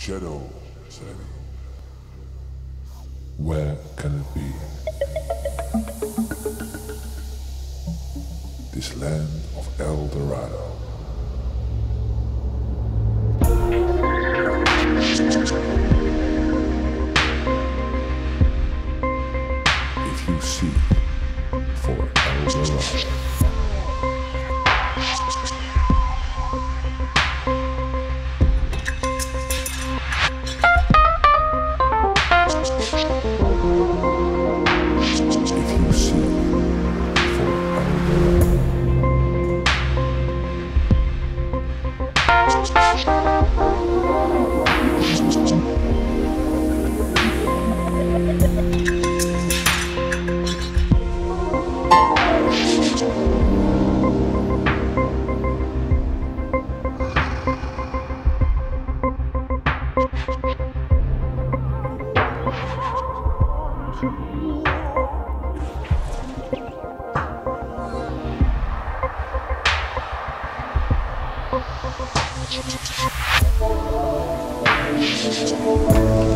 Shadow, said. Where can it be? This land of El Dorado. If you seek for El Dorado. Dorado. Thank